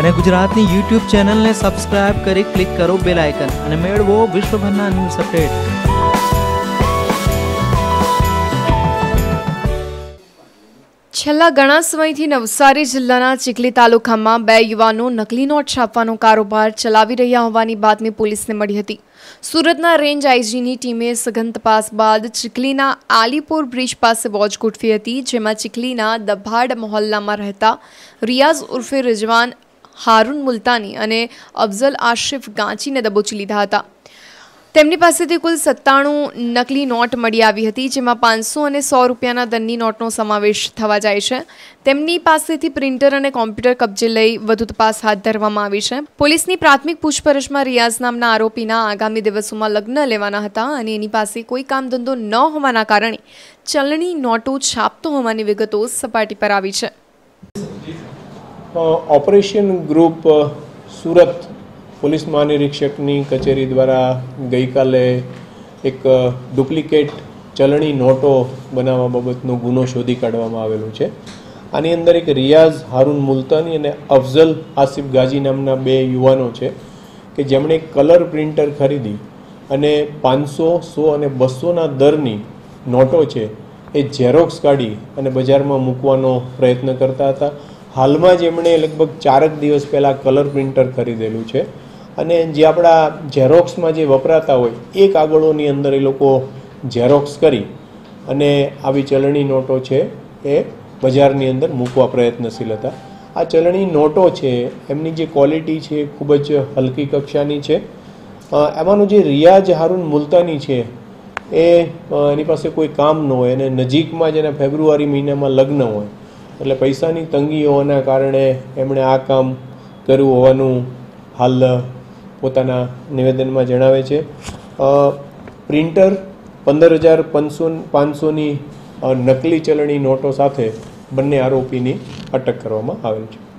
અને ગુજરાતની યુટ્યુબ ચેનલને સબસ્ક્રાઇબ કરી ક્લિક કરો બેલ આઇકન અને મેળવો વિશ્વભરના ન્યૂઝ અપડેટ છેલ્લા ઘણા સમયથી નવસારી જિલ્લાના ચીખલી તાલુકામાં બે યુવાનો નકલી નોટ છાપવાનો કારોબાર ચલાવી રહ્યા હોવાની બાતમી પોલીસને મળી હતી. સુરતના રેન્જ આઈજીની ટીમે સઘન તપાસ બાદ ચીખલીના આલીપુર બ્રિજ પાસે વોચ ગોઠવી હતી, જેમાં ચીખલીના દભાડ મોહલ્લામાં રહેતા રિયાઝ ઉર્ફે રિજવાન હારૂન મુલતાની અને અફઝલ આશિફ ગાંચીને દબોચી લીધા હતા. તેમની પાસેથી કુલ સત્તાણું નકલી નોટ મળી આવી હતી, જેમાં પાંચસો અને સો રૂપિયાના દંડની નોટનો સમાવેશ થવા જાય છે. તેમની પાસેથી પ્રિન્ટર અને કોમ્પ્યુટર કબજે લઈ વધુ તપાસ હાથ ધરવામાં આવી છે. પોલીસની પ્રાથમિક પૂછપરછમાં રિયાઝ નામના આરોપીના આગામી દિવસોમાં લગ્ન લેવાના હતા અને એની પાસે કોઈ કામ ધંધો ન હોવાના કારણે ચલણી નોટો છાપતો હોવાની વિગતો સપાટી પર આવી છે. ઓપરેશન ગ્રુપ સુરત પોલીસ મહાનિરીક્ષકની કચેરી દ્વારા ગઈકાલે એક ડુપ્લિકેટ ચલણી નોટો બનાવવા બાબતનો ગુનો શોધી કાઢવામાં આવેલો છે. આની અંદર એક રિયાઝ હારૂન મુલતાની અને અફઝલ આસિફ ગાજી નામના બે યુવાનો છે કે જેમણે કલર પ્રિન્ટર ખરીદી અને પાંચસો, સો અને બસોના દરની નોટો છે એ ઝેરોક્સ કાઢી અને બજારમાં મૂકવાનો પ્રયત્ન કરતા હતા. હાલમાં જ એમણે લગભગ ચારક દિવસ પહેલાં કલર પ્રિન્ટર ખરીદેલું છે. અને જે આપણા ઝેરોક્સમાં જે વપરાતા હોય એ કાગળોની અંદર એ લોકો ઝેરોક્સ કરી અને આવી ચલણી નોટો છે એ બજારની અંદર મૂકવા પ્રયત્નશીલ હતા. આ ચલણી નોટો છે, એમની જે ક્વોલિટી છે ખૂબ જ હલકી કક્ષાની છે. એમાંનું જે રિયાઝ હારૂન મુલતાની છે એ એની પાસે કોઈ કામ ન હોય અને નજીકમાં જ એના ફેબ્રુઆરી મહિનામાં લગ્ન હોય એટલે પૈસાની તંગી હોવાના કારણે એમણે આ કામ કર્યું હોવાનું હાલ પોતાના નિવેદનમાં જણાવે છે. પ્રિન્ટર પંદર હજાર પાંચસો, પાંચસોની નકલી ચલણી નોટો સાથે બંને આરોપીની અટક કરવામાં આવેલ છે.